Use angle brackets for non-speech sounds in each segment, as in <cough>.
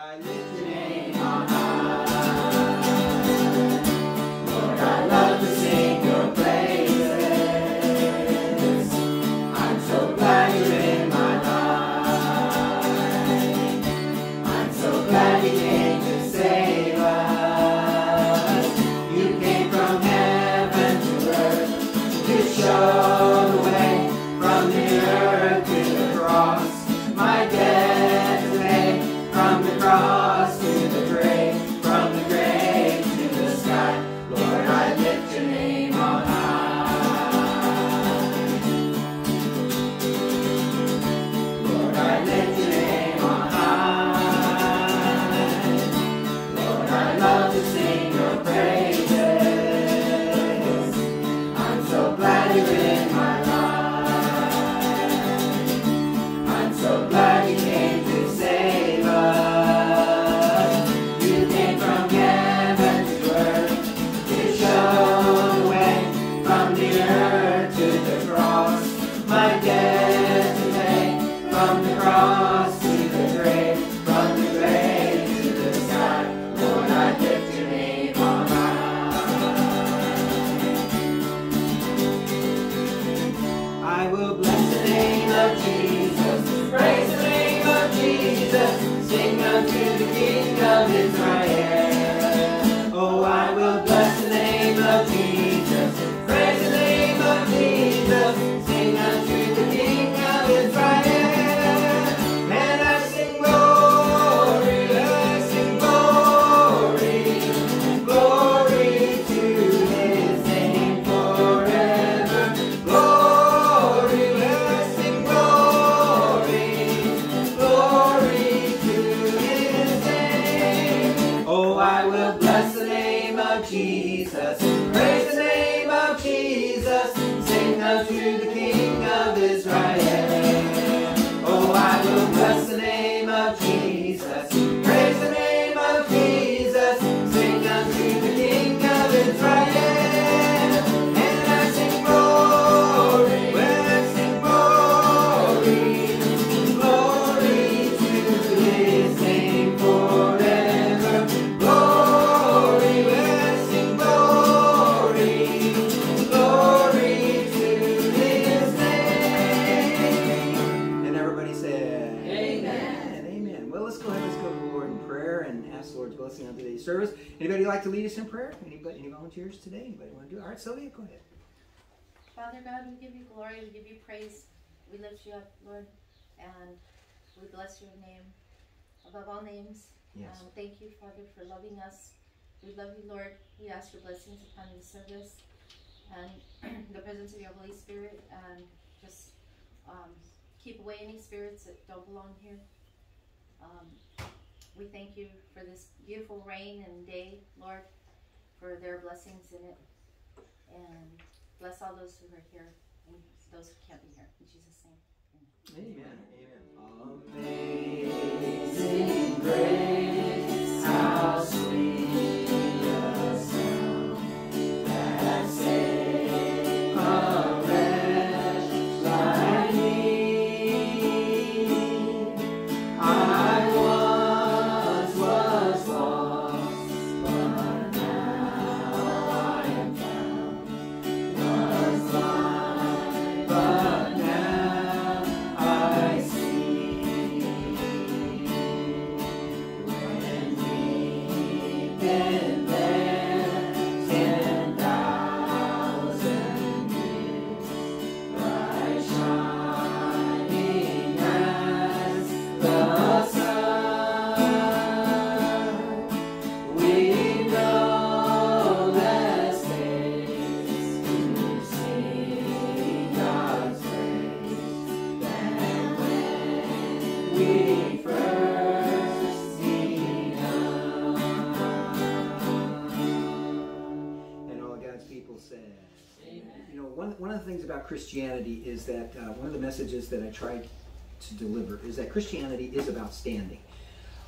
I lift volunteers today? Anybody want to do it? All right, Sylvia, go ahead. Father God, we give you glory, we give you praise, we lift you up, Lord, and we bless your name above all names. Yes. Um, thank you, Father, for loving us. We love you, Lord. We ask your blessings upon this service and <clears throat> the presence of your Holy Spirit, and just um, keep away any spirits that don't belong here. Um, we thank you for this beautiful rain and day, Lord, for their blessings in it. And bless all those who are here and those who can't be here. In Jesus' name. Amen. Amen. Amazing grace, how sweet about Christianity is that uh, one of the messages that I try to deliver is that Christianity is about standing.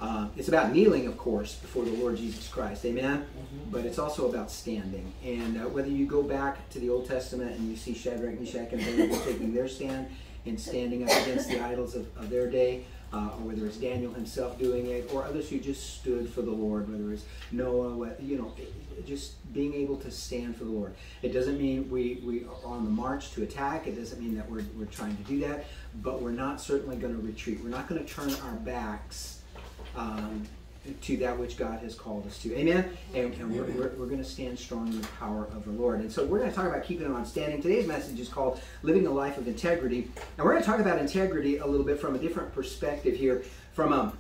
Uh, it's about kneeling, of course, before the Lord Jesus Christ. Amen? But it's also about standing. And uh, whether you go back to the Old Testament and you see Shadrach, Meshach, and Abednego <laughs> taking their stand, and standing up against the idols of, of their day, uh, or whether it's Daniel himself doing it, or others who just stood for the Lord, whether it's Noah, you know, just being able to stand for the Lord. It doesn't mean we, we are on the march to attack. It doesn't mean that we're, we're trying to do that, but we're not certainly going to retreat. We're not going to turn our backs um, to that which God has called us to. Amen? And, and we're, we're, we're going to stand strong in the power of the Lord. And so we're going to talk about keeping on standing. Today's message is called Living a Life of Integrity. And we're going to talk about integrity a little bit from a different perspective here, from a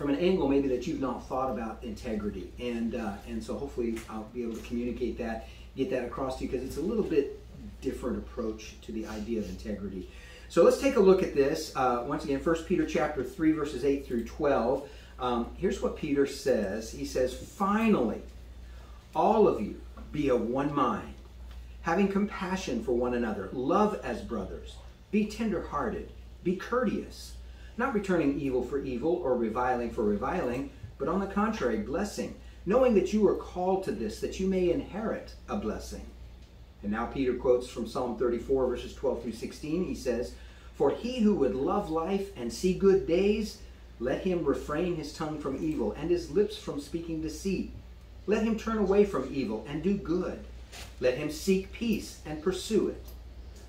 from an angle maybe that you've not thought about integrity. And, uh, and so hopefully I'll be able to communicate that, get that across to you, because it's a little bit different approach to the idea of integrity. So let's take a look at this. Uh, once again, 1 Peter chapter 3, verses 8 through 12. Um, here's what Peter says. He says, Finally, all of you be of one mind, having compassion for one another, love as brothers, be tenderhearted, be courteous not returning evil for evil or reviling for reviling, but on the contrary, blessing, knowing that you are called to this, that you may inherit a blessing. And now Peter quotes from Psalm 34, verses 12 through 16. He says, For he who would love life and see good days, let him refrain his tongue from evil and his lips from speaking deceit. Let him turn away from evil and do good. Let him seek peace and pursue it.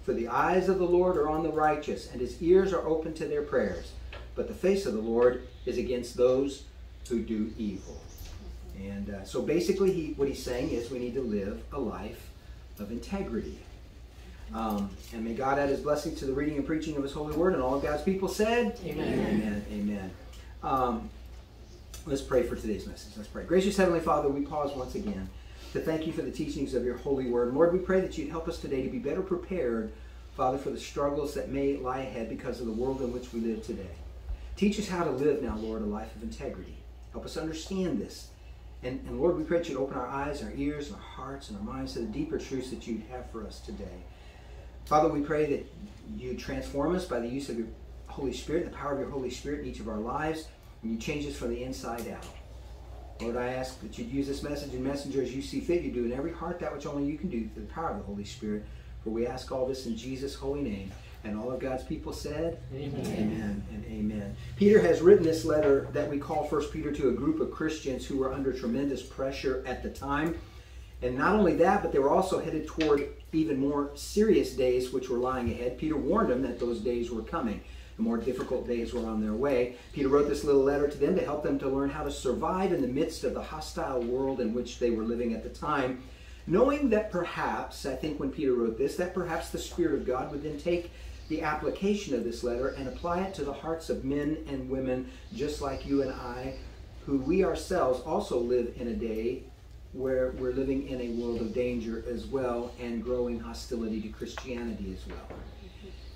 For the eyes of the Lord are on the righteous, and his ears are open to their prayers but the face of the Lord is against those who do evil. And uh, so basically, he, what he's saying is we need to live a life of integrity. Um, and may God add his blessing to the reading and preaching of his holy word. And all of God's people said, Amen. Amen. Amen. Um, let's pray for today's message. Let's pray. Gracious Heavenly Father, we pause once again to thank you for the teachings of your holy word. Lord, we pray that you'd help us today to be better prepared, Father, for the struggles that may lie ahead because of the world in which we live today. Teach us how to live now, Lord, a life of integrity. Help us understand this. And, and Lord, we pray that you'd open our eyes, our ears, our hearts, and our minds to the deeper truths that you'd have for us today. Father, we pray that you transform us by the use of your Holy Spirit, the power of your Holy Spirit in each of our lives, and you change us from the inside out. Lord, I ask that you'd use this message and messenger as you see fit. You do in every heart that which only you can do through the power of the Holy Spirit. For we ask all this in Jesus' holy name. And all of God's people said, Amen. Amen and amen. Peter has written this letter that we call First Peter to a group of Christians who were under tremendous pressure at the time. And not only that, but they were also headed toward even more serious days which were lying ahead. Peter warned them that those days were coming. The more difficult days were on their way. Peter wrote this little letter to them to help them to learn how to survive in the midst of the hostile world in which they were living at the time. Knowing that perhaps, I think when Peter wrote this, that perhaps the Spirit of God would then take the application of this letter and apply it to the hearts of men and women just like you and I, who we ourselves also live in a day where we're living in a world of danger as well and growing hostility to Christianity as well.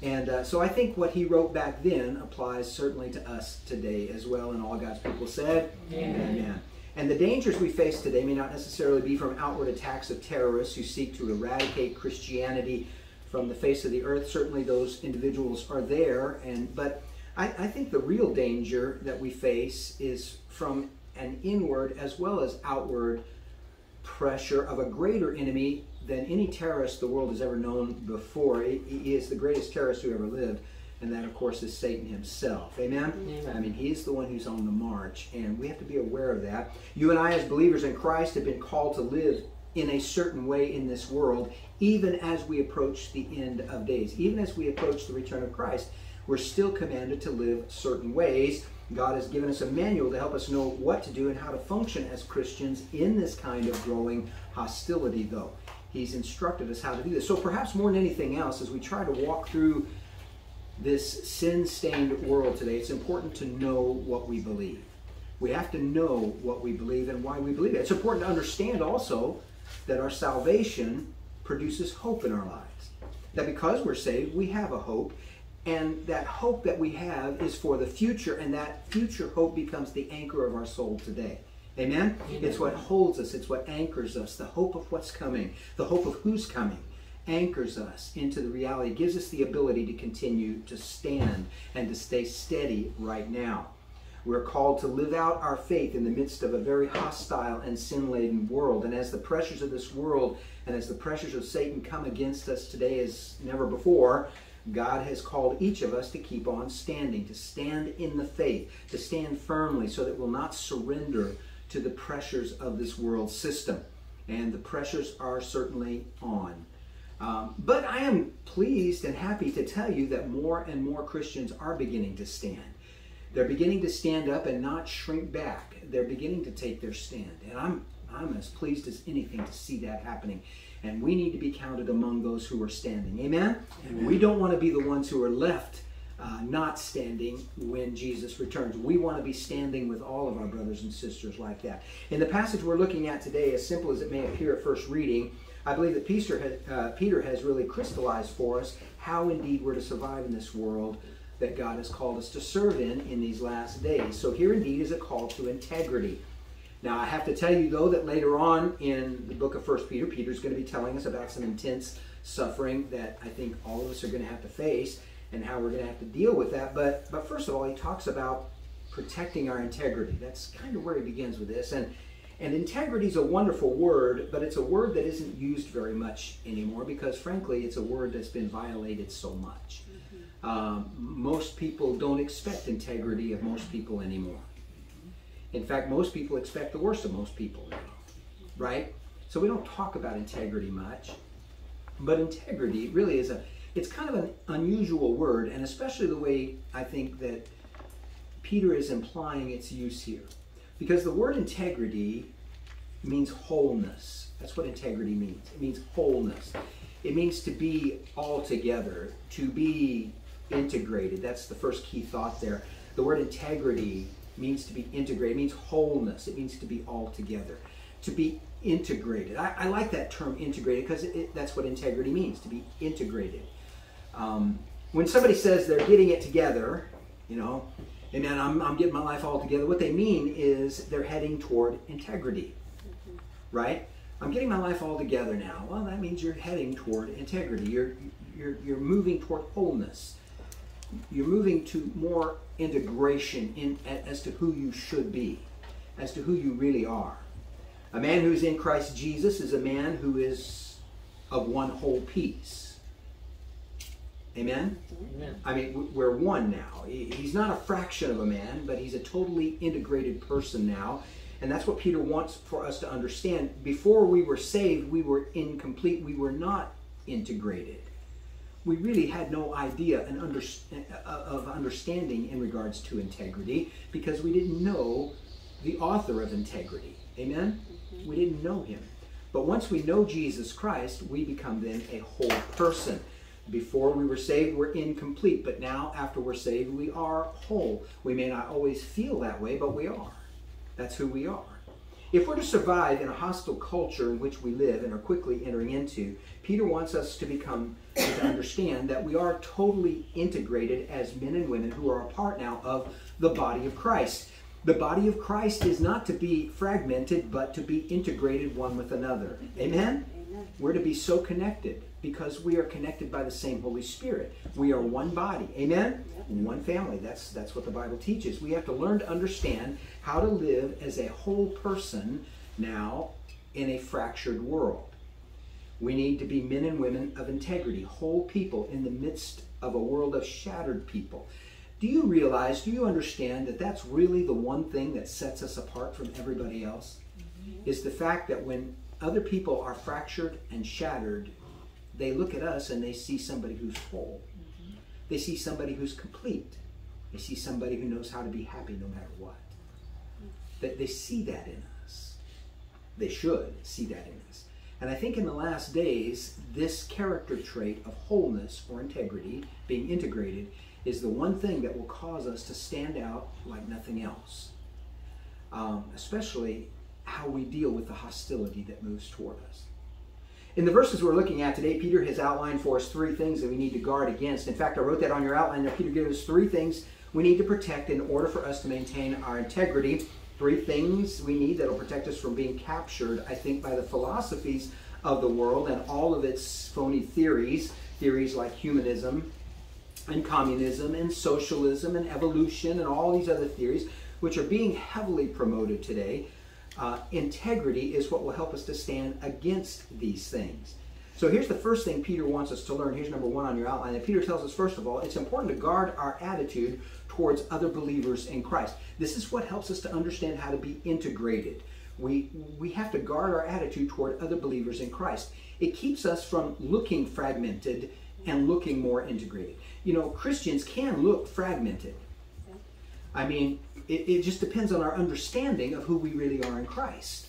And uh, so I think what he wrote back then applies certainly to us today as well. And all God's people said, Amen. Amen. And the dangers we face today may not necessarily be from outward attacks of terrorists who seek to eradicate Christianity from the face of the earth. Certainly, those individuals are there, and but I, I think the real danger that we face is from an inward as well as outward pressure of a greater enemy than any terrorist the world has ever known before. He is the greatest terrorist who ever lived, and that, of course, is Satan himself. Amen? Amen. I mean, he's the one who's on the march, and we have to be aware of that. You and I, as believers in Christ, have been called to live in a certain way in this world, even as we approach the end of days. Even as we approach the return of Christ, we're still commanded to live certain ways. God has given us a manual to help us know what to do and how to function as Christians in this kind of growing hostility, though. He's instructed us how to do this. So perhaps more than anything else, as we try to walk through this sin stained world today, it's important to know what we believe. We have to know what we believe and why we believe it. It's important to understand also that our salvation produces hope in our lives. That because we're saved, we have a hope, and that hope that we have is for the future, and that future hope becomes the anchor of our soul today. Amen? Amen. It's what holds us, it's what anchors us. The hope of what's coming, the hope of who's coming, anchors us into the reality, gives us the ability to continue to stand and to stay steady right now. We're called to live out our faith in the midst of a very hostile and sin laden world. And as the pressures of this world and as the pressures of Satan come against us today as never before, God has called each of us to keep on standing, to stand in the faith, to stand firmly so that we'll not surrender to the pressures of this world system. And the pressures are certainly on. Um, but I am pleased and happy to tell you that more and more Christians are beginning to stand. They're beginning to stand up and not shrink back. They're beginning to take their stand. And I'm, I'm as pleased as anything to see that happening. And we need to be counted among those who are standing. Amen? Amen. We don't want to be the ones who are left uh, not standing when Jesus returns. We want to be standing with all of our brothers and sisters like that. In the passage we're looking at today, as simple as it may appear at first reading, I believe that Peter has, uh, Peter has really crystallized for us how indeed we're to survive in this world that God has called us to serve in in these last days. So here indeed is a call to integrity. Now I have to tell you though that later on in the book of First Peter, Peter's going to be telling us about some intense suffering that I think all of us are going to have to face and how we're going to have to deal with that. But but first of all, he talks about protecting our integrity. That's kind of where he begins with this. And and integrity is a wonderful word, but it's a word that isn't used very much anymore because, frankly, it's a word that's been violated so much. Um, most people don't expect integrity of most people anymore. In fact, most people expect the worst of most people right? So we don't talk about integrity much, but integrity really is a it's kind of an unusual word, and especially the way I think that Peter is implying its use here. Because the word integrity means wholeness. That's what integrity means. It means wholeness. It means to be all together, to be integrated. That's the first key thought there. The word integrity means to be integrated. It means wholeness. It means to be all together. To be integrated. I, I like that term integrated because that's what integrity means, to be integrated. Um, when somebody says they're getting it together, you know, Amen. I'm, I'm getting my life all together. What they mean is they're heading toward integrity, mm-hmm. right? I'm getting my life all together now. Well, that means you're heading toward integrity. You're, you're, you're moving toward wholeness. You're moving to more integration in, as to who you should be, as to who you really are. A man who's in Christ Jesus is a man who is of one whole piece. Amen? Amen. I mean, we're one now. He's not a fraction of a man, but he's a totally integrated person now. And that's what Peter wants for us to understand. Before we were saved, we were incomplete. We were not integrated. We really had no idea under, uh, of understanding in regards to integrity because we didn't know the author of integrity. Amen? Mm-hmm. We didn't know him. But once we know Jesus Christ, we become then a whole person. Before we were saved, we're incomplete, but now, after we're saved, we are whole. We may not always feel that way, but we are. That's who we are. If we're to survive in a hostile culture in which we live and are quickly entering into, Peter wants us to become to understand that we are totally integrated as men and women who are a part now of the body of Christ. The body of Christ is not to be fragmented, but to be integrated one with another. Amen? Amen. We're to be so connected because we are connected by the same Holy Spirit. We are one body. Amen? One family. That's that's what the Bible teaches. We have to learn to understand how to live as a whole person now in a fractured world. We need to be men and women of integrity, whole people in the midst of a world of shattered people. Do you realize, do you understand that that's really the one thing that sets us apart from everybody else? Mm-hmm. Is the fact that when other people are fractured and shattered, they look at us and they see somebody who's whole. Mm-hmm. They see somebody who's complete. They see somebody who knows how to be happy no matter what. That they see that in us. They should see that in us. And I think in the last days, this character trait of wholeness or integrity, being integrated, is the one thing that will cause us to stand out like nothing else. Um, especially how we deal with the hostility that moves toward us. In the verses we're looking at today, Peter has outlined for us three things that we need to guard against. In fact, I wrote that on your outline. Peter gives us three things we need to protect in order for us to maintain our integrity. Three things we need that will protect us from being captured, I think, by the philosophies of the world and all of its phony theories. Theories like humanism and communism and socialism and evolution and all these other theories, which are being heavily promoted today uh, integrity is what will help us to stand against these things. So here's the first thing Peter wants us to learn. Here's number one on your outline. And Peter tells us, first of all, it's important to guard our attitude towards other believers in Christ. This is what helps us to understand how to be integrated. We, we have to guard our attitude toward other believers in Christ. It keeps us from looking fragmented and looking more integrated. You know, Christians can look fragmented. I mean, it, it just depends on our understanding of who we really are in Christ.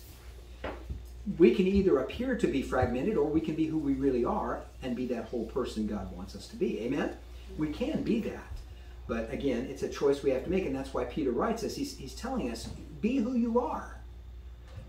We can either appear to be fragmented or we can be who we really are and be that whole person God wants us to be. Amen? We can be that. But again, it's a choice we have to make, and that's why Peter writes this. He's, he's telling us be who you are.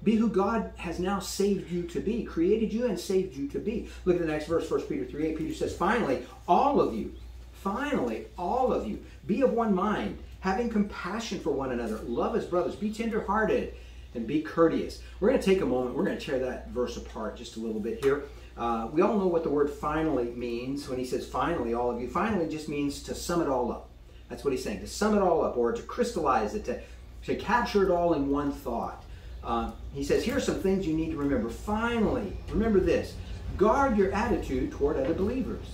Be who God has now saved you to be, created you and saved you to be. Look at the next verse, 1 Peter 3 8. Peter says, Finally, all of you, finally, all of you, be of one mind, having compassion for one another, love as brothers, be tenderhearted, and be courteous. We're going to take a moment, we're going to tear that verse apart just a little bit here. Uh, we all know what the word finally means when he says finally, all of you. Finally just means to sum it all up. That's what he's saying, to sum it all up or to crystallize it, to, to capture it all in one thought. Uh, he says, here are some things you need to remember. Finally, remember this guard your attitude toward other believers.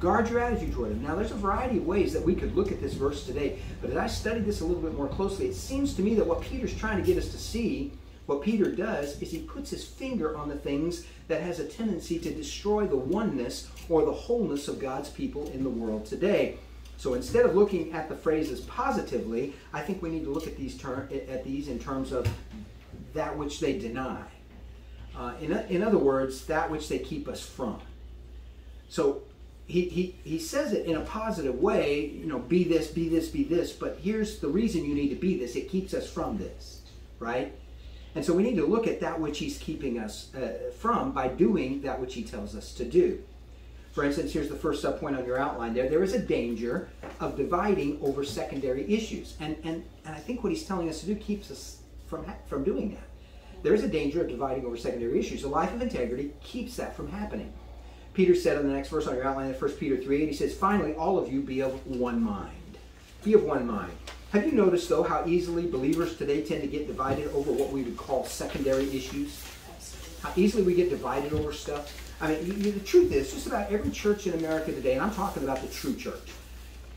Guard your attitude toward them. Now, there's a variety of ways that we could look at this verse today, but as I studied this a little bit more closely, it seems to me that what Peter's trying to get us to see, what Peter does, is he puts his finger on the things that has a tendency to destroy the oneness or the wholeness of God's people in the world today. So instead of looking at the phrases positively, I think we need to look at these ter- at these in terms of that which they deny. Uh, in, in other words, that which they keep us from. So he, he, he says it in a positive way, you know, be this, be this, be this, but here's the reason you need to be this. It keeps us from this, right? And so we need to look at that which he's keeping us uh, from by doing that which he tells us to do. For instance, here's the first subpoint on your outline there. There is a danger of dividing over secondary issues. And, and, and I think what he's telling us to do keeps us from, from doing that. There is a danger of dividing over secondary issues. A life of integrity keeps that from happening. Peter said in the next verse on your outline, in 1 Peter 3 8, he says, Finally, all of you be of one mind. Be of one mind. Have you noticed, though, how easily believers today tend to get divided over what we would call secondary issues? How easily we get divided over stuff? I mean, you, the truth is, just about every church in America today, and I'm talking about the true church,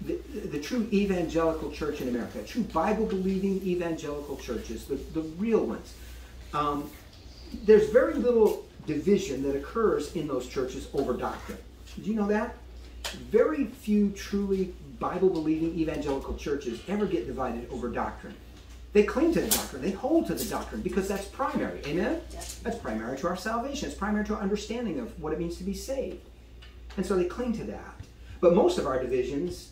the, the true evangelical church in America, true Bible believing evangelical churches, the, the real ones, um, there's very little division that occurs in those churches over doctrine. Do you know that? Very few truly Bible believing evangelical churches ever get divided over doctrine. They cling to the doctrine. They hold to the doctrine because that's primary. Amen? That's primary to our salvation. It's primary to our understanding of what it means to be saved. And so they cling to that. But most of our divisions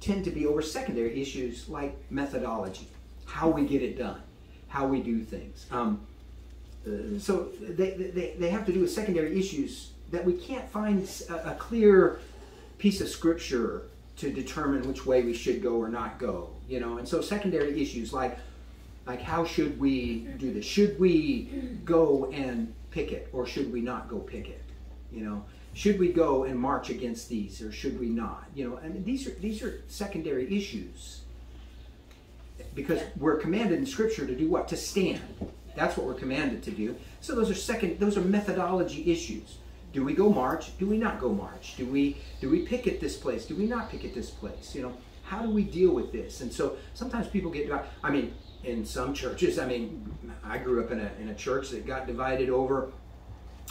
tend to be over secondary issues like methodology, how we get it done, how we do things. Um, uh, so they, they, they have to do with secondary issues that we can't find a, a clear piece of scripture to determine which way we should go or not go you know and so secondary issues like like, how should we do this? Should we go and picket or should we not go picket? You know, should we go and march against these or should we not? You know, and these are these are secondary issues because we're commanded in Scripture to do what? To stand. That's what we're commanded to do. So those are second. Those are methodology issues. Do we go march? Do we not go march? Do we do we pick picket this place? Do we not pick picket this place? You know, how do we deal with this? And so sometimes people get. I mean, in some churches. I mean, I grew up in a, in a church that got divided over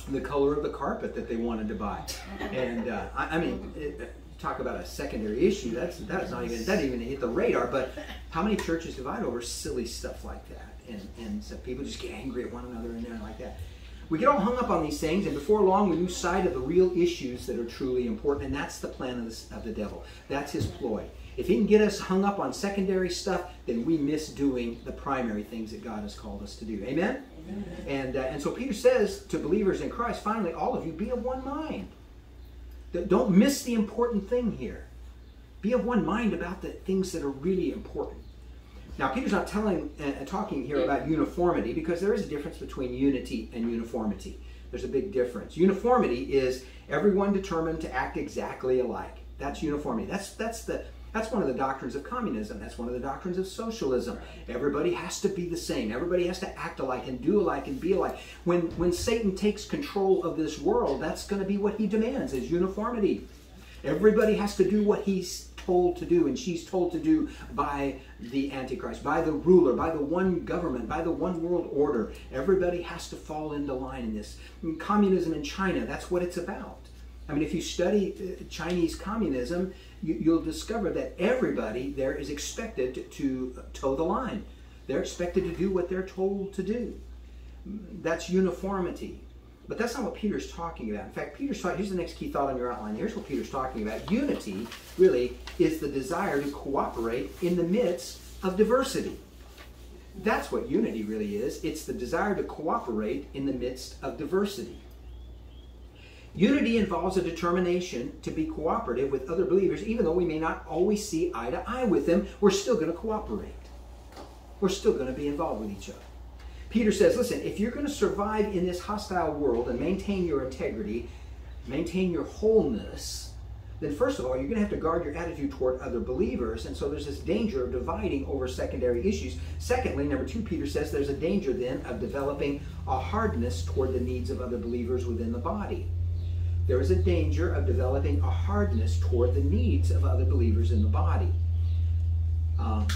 the color of the carpet that they wanted to buy. <laughs> And uh, I, I, mean, it, talk about a secondary issue. That's that's not even that even hit the radar. But how many churches divide over silly stuff like that? And and so people just get angry at one another and there like that. We get all hung up on these things, and before long, we lose sight of the real issues that are truly important. And that's the plan of, this, of the devil. That's his ploy. If he can get us hung up on secondary stuff, then we miss doing the primary things that God has called us to do. Amen? Amen. And, uh, and so Peter says to believers in Christ, finally, all of you, be of one mind. Don't miss the important thing here. Be of one mind about the things that are really important. Now, Peter's not telling, uh, talking here about uniformity because there is a difference between unity and uniformity. There's a big difference. Uniformity is everyone determined to act exactly alike. That's uniformity. That's that's the That's one of the doctrines of communism. That's one of the doctrines of socialism. Everybody has to be the same. Everybody has to act alike and do alike and be alike. When when Satan takes control of this world, that's going to be what he demands is uniformity. Everybody has to do what he's told to do and she's told to do by the Antichrist, by the ruler, by the one government, by the one world order. Everybody has to fall into line in this. Communism in China, that's what it's about. I mean, if you study uh, Chinese communism, you, will discover that everybody there is expected to, to toe the line. They're expected to do what they're told to do. That's uniformity. But that's not what Peter's talking about. In fact, Peter's talking, here's the next key thought on your outline. Here's what Peter's talking about. Unity, really, is the desire to cooperate in the midst of diversity. That's what unity really is. It's the desire to cooperate in the midst of diversity. Unity involves a determination to be cooperative with other believers, even though we may not always see eye to eye with them, we're still going to cooperate. We're still going to be involved with each other. Peter says, listen, if you're going to survive in this hostile world and maintain your integrity, maintain your wholeness, then first of all, you're going to have to guard your attitude toward other believers. And so there's this danger of dividing over secondary issues. Secondly, number two, Peter says there's a danger then of developing a hardness toward the needs of other believers within the body there is a danger of developing a hardness toward the needs of other believers in the body. Um,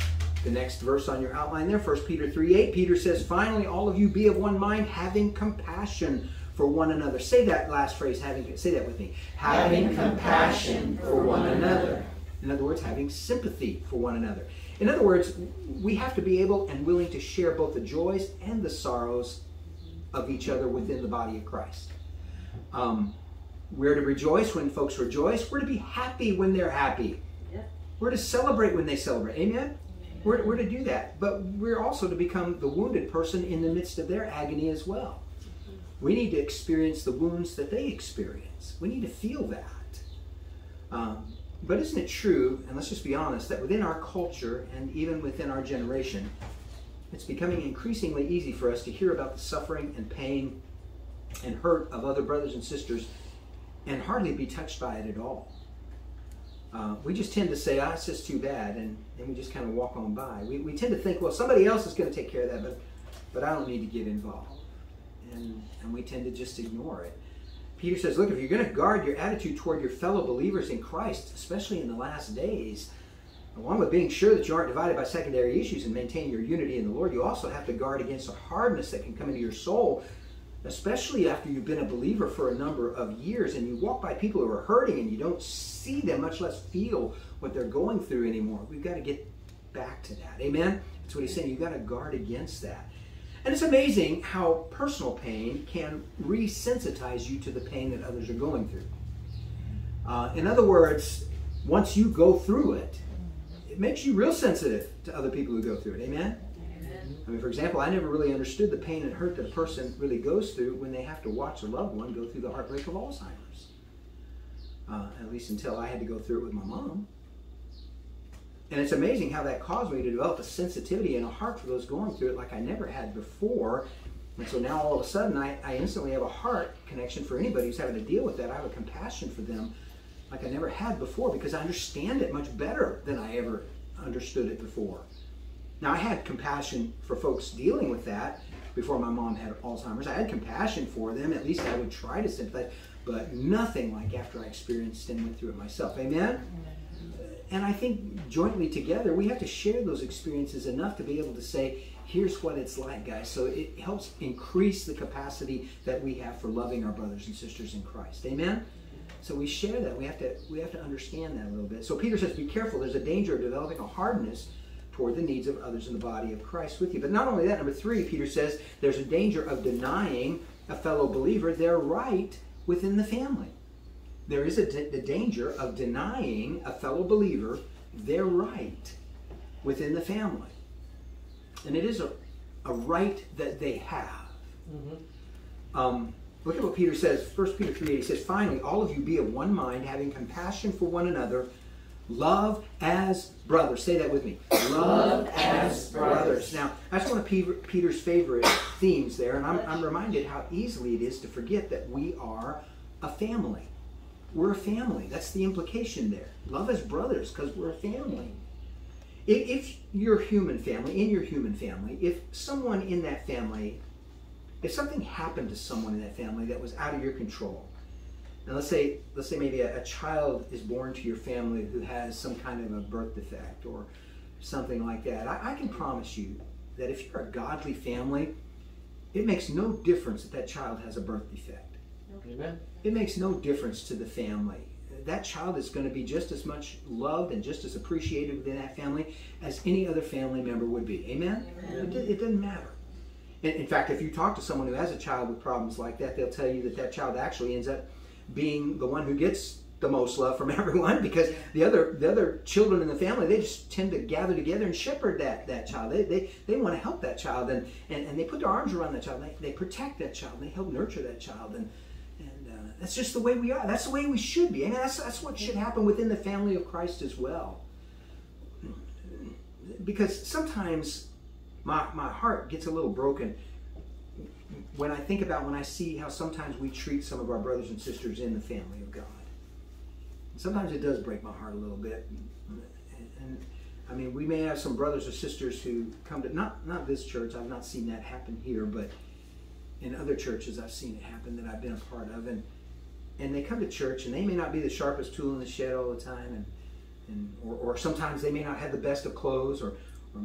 the next verse on your outline there, 1 Peter 3 8, Peter says, Finally, all of you be of one mind, having compassion for one another. Say that last phrase, having say that with me. Having compassion for one another. In other words, having sympathy for one another. In other words, we have to be able and willing to share both the joys and the sorrows of each other within the body of Christ. Um, we're to rejoice when folks rejoice. We're to be happy when they're happy. We're to celebrate when they celebrate. Amen? We're, we're to do that. But we're also to become the wounded person in the midst of their agony as well. We need to experience the wounds that they experience. We need to feel that. Um, but isn't it true, and let's just be honest, that within our culture and even within our generation, it's becoming increasingly easy for us to hear about the suffering and pain and hurt of other brothers and sisters and hardly be touched by it at all. Uh, we just tend to say, ah, it's just too bad, and, and we just kind of walk on by. We, we tend to think, well, somebody else is going to take care of that, but, but I don't need to get involved. And, and we tend to just ignore it. Peter says, look, if you're going to guard your attitude toward your fellow believers in Christ, especially in the last days, along with being sure that you aren't divided by secondary issues and maintain your unity in the Lord, you also have to guard against a hardness that can come into your soul especially after you've been a believer for a number of years and you walk by people who are hurting and you don't see them, much less feel what they're going through anymore. We've got to get back to that. Amen? That's what he's saying. You've got to guard against that. And it's amazing how personal pain can resensitize you to the pain that others are going through. Uh, in other words, once you go through it, it makes you real sensitive to other people who go through it. Amen? I mean, for example, I never really understood the pain and hurt that a person really goes through when they have to watch a loved one go through the heartbreak of Alzheimer's. Uh, at least until I had to go through it with my mom. And it's amazing how that caused me to develop a sensitivity and a heart for those going through it like I never had before. And so now all of a sudden, I, I instantly have a heart connection for anybody who's having to deal with that. I have a compassion for them like I never had before because I understand it much better than I ever understood it before. Now, I had compassion for folks dealing with that before my mom had Alzheimer's. I had compassion for them. At least I would try to sympathize, but nothing like after I experienced and went through it myself. Amen? And I think jointly together, we have to share those experiences enough to be able to say, here's what it's like, guys. So it helps increase the capacity that we have for loving our brothers and sisters in Christ. Amen? So we share that. We have to we have to understand that a little bit. So Peter says, be careful. There's a danger of developing a hardness the needs of others in the body of Christ with you. But not only that, number three, Peter says there's a danger of denying a fellow believer their right within the family. There is a the danger of denying a fellow believer their right within the family. And it is a, a right that they have. Mm-hmm. Um, look at what Peter says. 1 Peter 3 8 he says, Finally, all of you be of one mind, having compassion for one another Love as brothers. Say that with me. Love as brothers. Now, that's one of Peter's favorite themes there, and I'm, I'm reminded how easily it is to forget that we are a family. we're a family. That's the implication there. Love as brothers because we're a family. If, if your human family, in your human family, if someone in that family, if something happened to someone in that family that was out of your control, and let's say, let's say maybe a, a child is born to your family who has some kind of a birth defect or something like that, I, I can promise you that if you're a godly family, it makes no difference that that child has a birth defect. Amen. It makes no difference to the family. That child is going to be just as much loved and just as appreciated within that family as any other family member would be. Amen? Amen. It, it doesn't matter. In, in fact, if you talk to someone who has a child with problems like that, they'll tell you that that child actually ends up being the one who gets the most love from <laughs> everyone because the other the other children in the family they just tend to gather together and shepherd that that child. They they, they want to help that child and, and and they put their arms around that child. They, they protect that child. They help nurture that child. And and uh, that's just the way we are. That's the way we should be. I mean, that's, that's what should happen within the family of christ as well. Because sometimes my, my heart gets a little broken when I think about when I see how sometimes we treat some of our brothers and sisters in the family of God. Sometimes it does break my heart a little bit. And, and, I mean, we may have some brothers or sisters who come to not not this church. I've not seen that happen here, but in other churches I've seen it happen that I've been a part of, and and they come to church and they may not be the sharpest tool in the shed all the time, and and or, or sometimes they may not have the best of clothes, or, or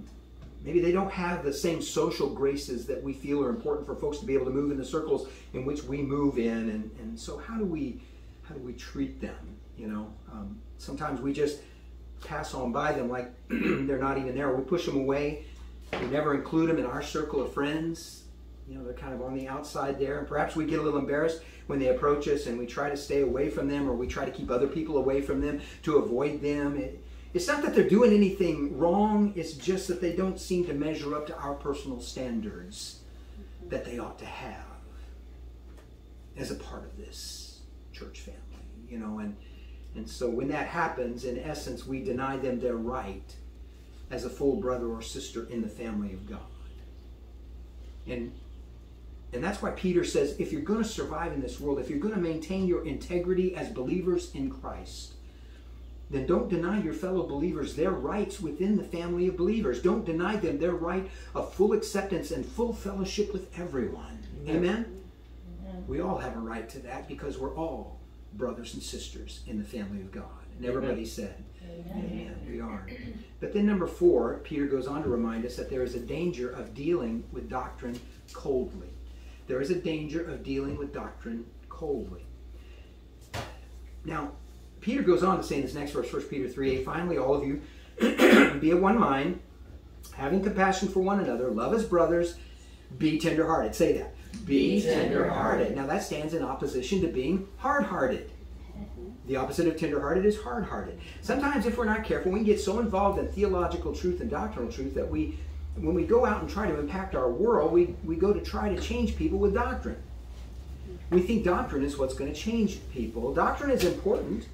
maybe they don't have the same social graces that we feel are important for folks to be able to move in the circles in which we move in, and and so how do we how do we treat them? You know, um, sometimes we just pass on by them like <clears throat> they're not even there. We push them away. We never include them in our circle of friends. You know, they're kind of on the outside there. And perhaps we get a little embarrassed when they approach us and we try to stay away from them or we try to keep other people away from them to avoid them. It, it's not that they're doing anything wrong, it's just that they don't seem to measure up to our personal standards that they ought to have as a part of this church family. You know, and and so when that happens, in essence, we deny them their right as a full brother or sister in the family of God. And and that's why Peter says if you're going to survive in this world, if you're going to maintain your integrity as believers in Christ, then don't deny your fellow believers their rights within the family of believers. Don't deny them their right of full acceptance and full fellowship with everyone. Amen? Amen. We all have a right to that because we're all brothers and sisters in the family of God. And everybody said, Amen. Amen. We are. But then, number four, Peter goes on to remind us that there is a danger of dealing with doctrine coldly. There is a danger of dealing with doctrine coldly. Now, Peter goes on to say in this next verse, 1 Peter 3 8, finally, all of you <clears throat> be of one mind, having compassion for one another, love as brothers, be tenderhearted. Say that. Be tenderhearted. Now, that stands in opposition to being hard hearted. The opposite of tenderhearted is hard hearted. Sometimes, if we're not careful, we can get so involved in theological truth and doctrinal truth that we, when we go out and try to impact our world, we, we go to try to change people with doctrine. We think doctrine is what's going to change people. Doctrine is important,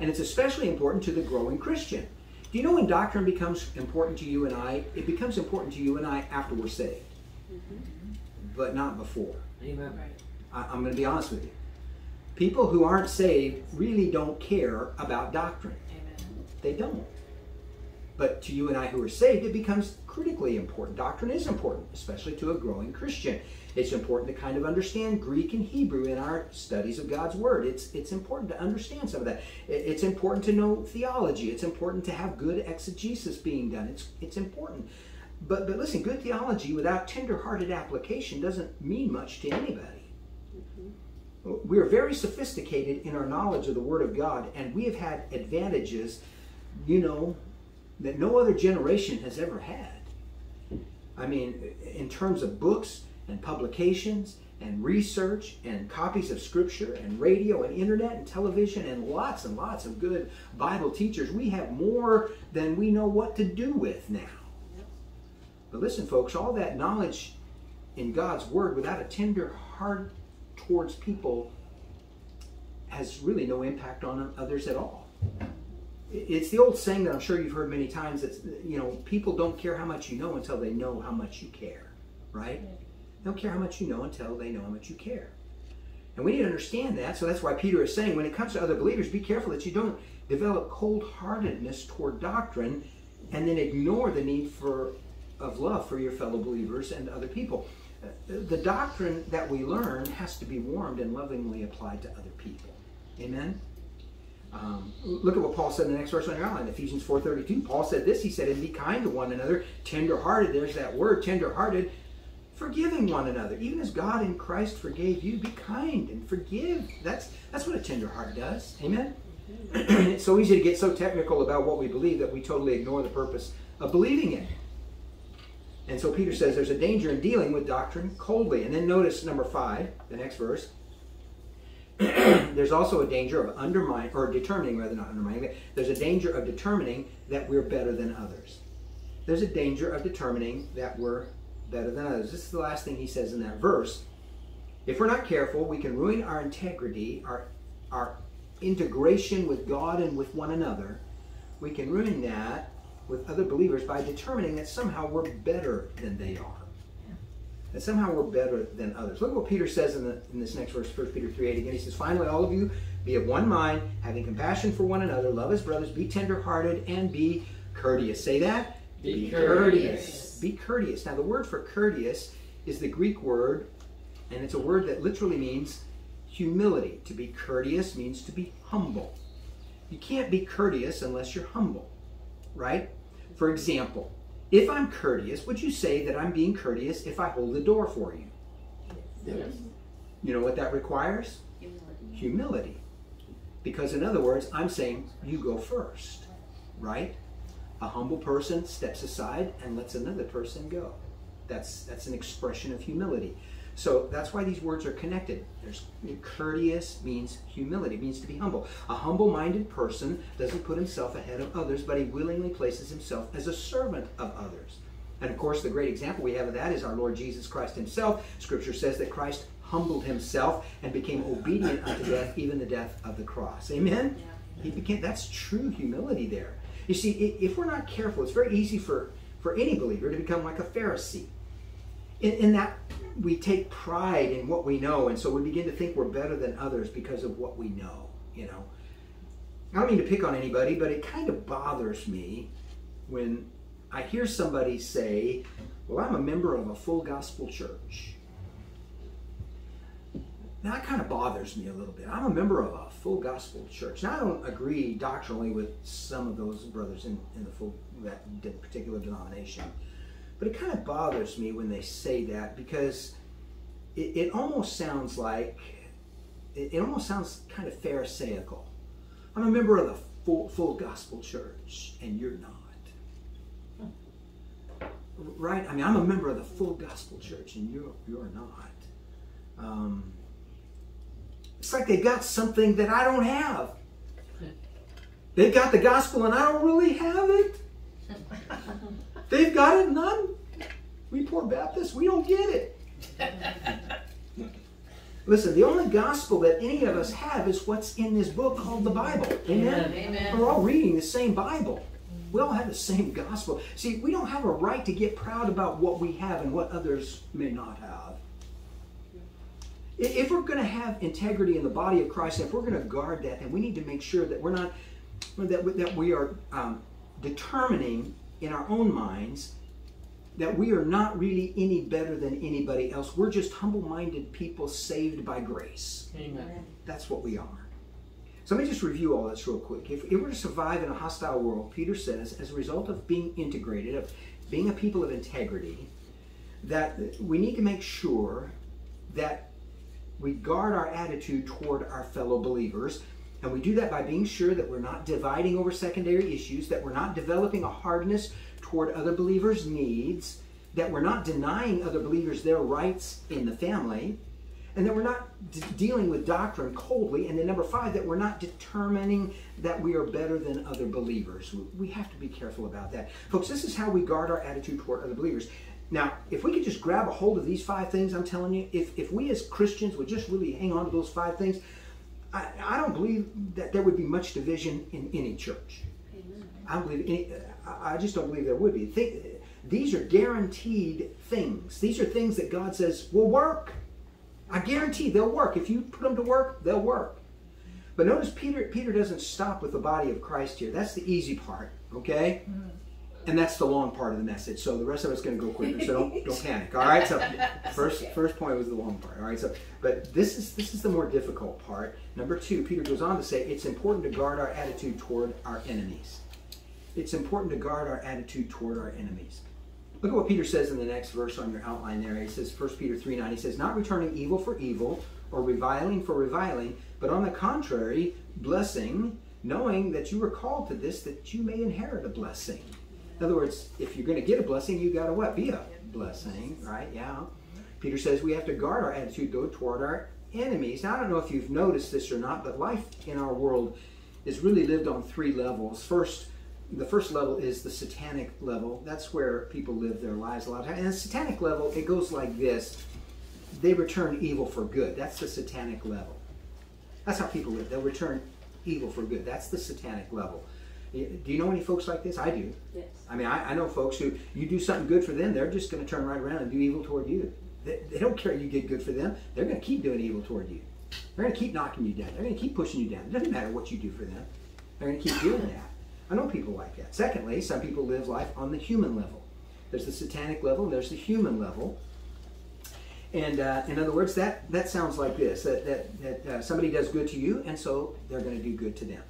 and it's especially important to the growing Christian. Do you know when doctrine becomes important to you and I? It becomes important to you and I after we're saved, mm-hmm. but not before. Amen. I, I'm going to be honest with you. People who aren't saved really don't care about doctrine. Amen. They don't. But to you and I who are saved, it becomes critically important. Doctrine is important, especially to a growing Christian. It's important to kind of understand Greek and Hebrew in our studies of God's Word. It's, it's important to understand some of that. It's important to know theology. It's important to have good exegesis being done. It's, it's important. But, but listen, good theology without tender-hearted application doesn't mean much to anybody. Mm-hmm. We are very sophisticated in our knowledge of the Word of God, and we have had advantages, you know, that no other generation has ever had. I mean, in terms of books and publications and research and copies of Scripture and radio and internet and television and lots and lots of good Bible teachers, we have more than we know what to do with now. But listen, folks, all that knowledge in God's Word without a tender heart towards people has really no impact on others at all. It's the old saying that I'm sure you've heard many times that you know people don't care how much you know until they know how much you care, right? They don't care how much you know until they know how much you care. And we need to understand that. So that's why Peter is saying when it comes to other believers, be careful that you don't develop cold heartedness toward doctrine and then ignore the need for of love for your fellow believers and other people. The doctrine that we learn has to be warmed and lovingly applied to other people. Amen. Um, look at what Paul said in the next verse on your outline, Ephesians 4.32. Paul said this, he said, and be kind to one another, tender-hearted, there's that word, tender-hearted, forgiving one another. Even as God in Christ forgave you, be kind and forgive. That's, that's what a tender heart does. Amen? <clears throat> it's so easy to get so technical about what we believe that we totally ignore the purpose of believing it. And so Peter says there's a danger in dealing with doctrine coldly. And then notice number five, the next verse. <clears throat> there's also a danger of undermining, or determining, rather not undermining, there's a danger of determining that we're better than others. There's a danger of determining that we're better than others. This is the last thing he says in that verse. If we're not careful, we can ruin our integrity, our, our integration with God and with one another. We can ruin that with other believers by determining that somehow we're better than they are. That somehow we're better than others. Look what Peter says in, the, in this next verse, 1 Peter 3 8 again. He says, Finally, all of you be of one mind, having compassion for one another, love as brothers, be tenderhearted, and be courteous. Say that. Be, be courteous. courteous. Be courteous. Now, the word for courteous is the Greek word, and it's a word that literally means humility. To be courteous means to be humble. You can't be courteous unless you're humble, right? For example, if I'm courteous, would you say that I'm being courteous if I hold the door for you? Yes. You know what that requires? Humility. Humility. Because, in other words, I'm saying you go first, right? A humble person steps aside and lets another person go. That's, that's an expression of humility. So that's why these words are connected. There's courteous means humility, means to be humble. A humble-minded person doesn't put himself ahead of others, but he willingly places himself as a servant of others. And of course, the great example we have of that is our Lord Jesus Christ himself. Scripture says that Christ humbled himself and became obedient unto death, even the death of the cross. Amen? He became that's true humility there. You see, if we're not careful, it's very easy for, for any believer to become like a Pharisee. In, in that we take pride in what we know, and so we begin to think we're better than others because of what we know, you know. I don't mean to pick on anybody, but it kind of bothers me when I hear somebody say, Well, I'm a member of a full gospel church. Now, that kind of bothers me a little bit. I'm a member of a full gospel church. Now, I don't agree doctrinally with some of those brothers in, in the full that particular denomination. But it kind of bothers me when they say that because it, it almost sounds like, it, it, almost sounds kind of Pharisaical. I'm a member of the full, full gospel church, and you're not. Right? I mean, I'm a member of the full gospel church, and you're, you're not. Um, it's like they've got something that I don't have. They've got the gospel, and I don't really have it. They've got it, none. We poor Baptists, we don't get it. Listen, the only gospel that any of us have is what's in this book called the Bible. Amen? Amen. We're all reading the same Bible. We all have the same gospel. See, we don't have a right to get proud about what we have and what others may not have. If we're going to have integrity in the body of Christ, if we're going to guard that, then we need to make sure that we're not that, that we are um, determining in our own minds that we are not really any better than anybody else. We're just humble minded people saved by grace. Amen. That's what we are. So let me just review all this real quick. If, if we're to survive in a hostile world, Peter says, as a result of being integrated, of being a people of integrity, that we need to make sure that we guard our attitude toward our fellow believers. And we do that by being sure that we're not dividing over secondary issues, that we're not developing a hardness toward other believers' needs, that we're not denying other believers their rights in the family, and that we're not dealing with doctrine coldly. And then number five, that we're not determining that we are better than other believers. We have to be careful about that. Folks, this is how we guard our attitude toward other believers. Now, if we could just grab a hold of these five things, I'm telling you, if, if we as Christians would just really hang on to those five things, I, I don't believe that there would be much division in any church. Amen. I don't believe any, I just don't believe there would be. Think, these are guaranteed things. These are things that God says will work. I guarantee they'll work. If you put them to work, they'll work. But notice Peter Peter doesn't stop with the body of Christ here. That's the easy part, okay? Mm-hmm. And that's the long part of the message. So the rest of it's going to go quicker. So don't don't <laughs> panic. All right. So first first point was the long part. All right. So but this is this is the more difficult part. Number two, Peter goes on to say it's important to guard our attitude toward our enemies. It's important to guard our attitude toward our enemies. Look at what Peter says in the next verse on your outline there. He says, 1 Peter 3 9, he says, Not returning evil for evil or reviling for reviling, but on the contrary, blessing, knowing that you were called to this, that you may inherit a blessing. In other words, if you're going to get a blessing, you got to what? Be a blessing, right? Yeah. Peter says we have to guard our attitude though toward our enemies. Now I don't know if you've noticed this or not, but life in our world is really lived on three levels. First, the first level is the satanic level. That's where people live their lives a lot of times. And the satanic level, it goes like this. They return evil for good. That's the satanic level. That's how people live. They'll return evil for good. That's the satanic level. Do you know any folks like this? I do. Yes. I mean, I, I know folks who you do something good for them, they're just going to turn right around and do evil toward you. They, they don't care you get good for them. They're going to keep doing evil toward you. They're going to keep knocking you down. They're going to keep pushing you down. It doesn't matter what you do for them. They're going to keep doing that. I know people like that. Secondly, some people live life on the human level. There's the satanic level and there's the human level. And uh, in other words, that, that sounds like this that, that, that uh, somebody does good to you, and so they're going to do good to them.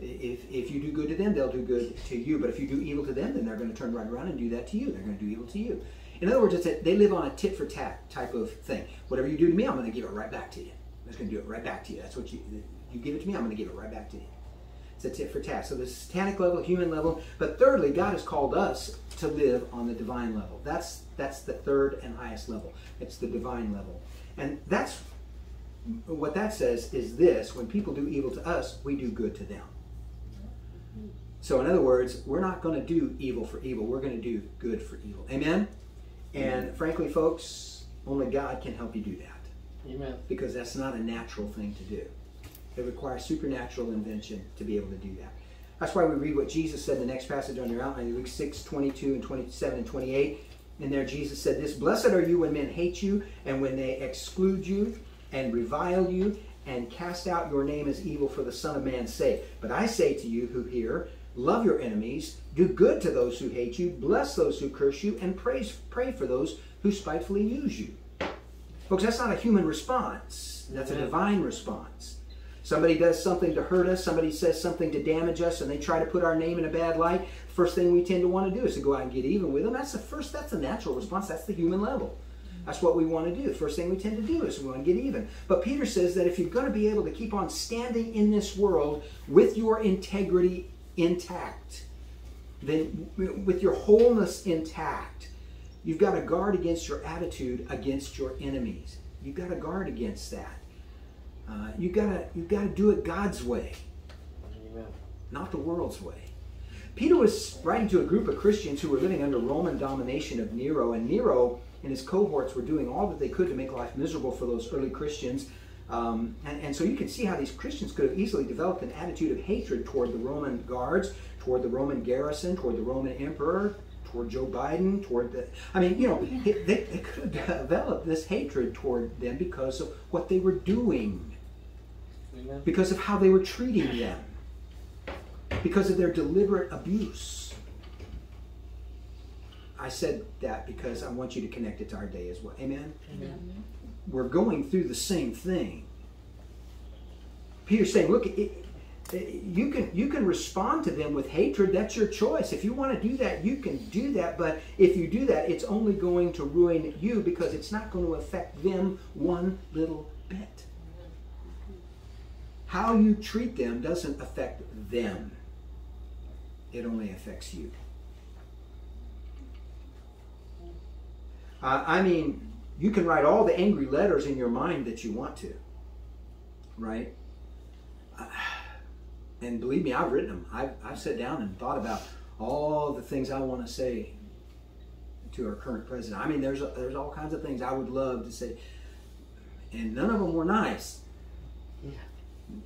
If, if you do good to them, they'll do good to you. But if you do evil to them, then they're going to turn right around and do that to you. They're going to do evil to you. In other words, it's a, they live on a tit for tat type of thing. Whatever you do to me, I'm going to give it right back to you. I'm just going to do it right back to you. That's what you you give it to me. I'm going to give it right back to you. It's a tit for tat. So the satanic level, human level, but thirdly, God has called us to live on the divine level. That's that's the third and highest level. It's the divine level, and that's what that says is this: when people do evil to us, we do good to them. So in other words, we're not going to do evil for evil. We're going to do good for evil. Amen. And frankly, folks, only God can help you do that Amen. because that's not a natural thing to do. It requires supernatural invention to be able to do that. That's why we read what Jesus said in the next passage on your outline, Luke 6, 22 and 27 and 28. In there, Jesus said this Blessed are you when men hate you, and when they exclude you, and revile you, and cast out your name as evil for the Son of Man's sake. But I say to you who hear, Love your enemies, do good to those who hate you, bless those who curse you, and praise, pray for those who spitefully use you. Folks, that's not a human response, that's a divine response. Somebody does something to hurt us, somebody says something to damage us, and they try to put our name in a bad light. First thing we tend to want to do is to go out and get even with them. That's the first, that's the natural response, that's the human level. That's what we want to do. The first thing we tend to do is we want to get even. But Peter says that if you're going to be able to keep on standing in this world with your integrity intact, then with your wholeness intact, you've got to guard against your attitude against your enemies. You've got to guard against that. Uh, you gotta you gotta do it God's way, Amen. not the world's way. Peter was writing to a group of Christians who were living under Roman domination of Nero, and Nero and his cohorts were doing all that they could to make life miserable for those early Christians. Um, and, and so you can see how these Christians could have easily developed an attitude of hatred toward the Roman guards, toward the Roman garrison, toward the Roman emperor, toward Joe Biden, toward the. I mean, you know, they, they could have developed this hatred toward them because of what they were doing because of how they were treating them, because of their deliberate abuse. I said that because I want you to connect it to our day as well. Amen? Amen. We're going through the same thing. Peter's saying, look, it, it, you can you can respond to them with hatred. That's your choice. If you want to do that, you can do that. But if you do that, it's only going to ruin you because it's not going to affect them one little bit. How you treat them doesn't affect them. It only affects you. Uh, I mean, you can write all the angry letters in your mind that you want to, right? Uh, <sighs> And believe me, I've written them. I've, I've sat down and thought about all the things I want to say to our current president. I mean, there's there's all kinds of things I would love to say, and none of them were nice. Yeah.